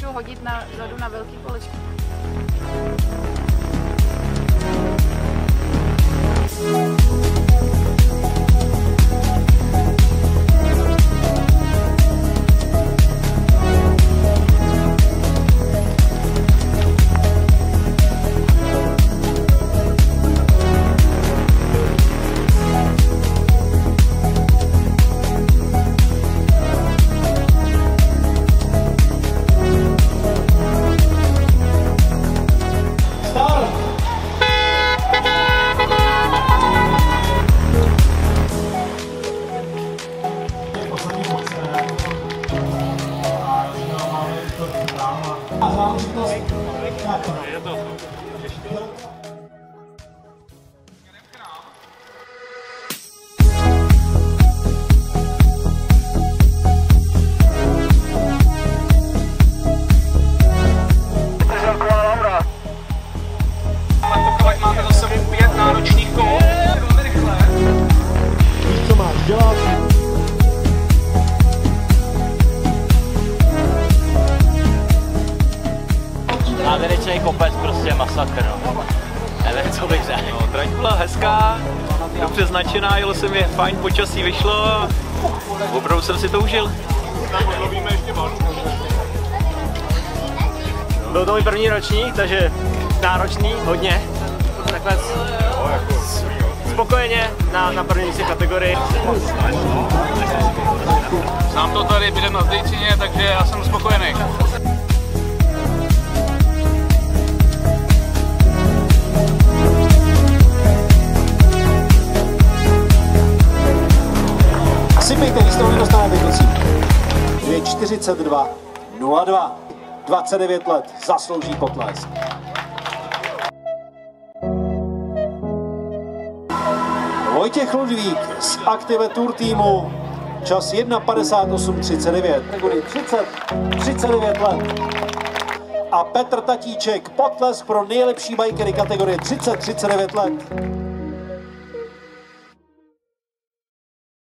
můžou hodit na, zadu na velký kolečko. Então, Závěrečný kopec prostě masakr, no. Nevím, co bych řekl. No, trať byla hezká, dobře značená, jelo se mi fajn, počasí vyšlo a opravdu jsem si to užil. Byl to můj první ročník, takže náročný, hodně. Takhle spokojeně na, na první si kategorii. Znám to tady, bydem na Zdejčině, takže já jsem spokojený. 2,42, 02, 29 let, zaslouží potlesk. Vojtěch Ludvík z Active Tour týmu, čas 1.58.39, kategorii 30, 39 let. A Petr Tatíček, potlesk pro nejlepší bajkery kategorie 30, 39 let.